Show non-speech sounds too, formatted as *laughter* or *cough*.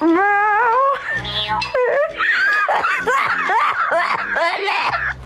Não! *laughs*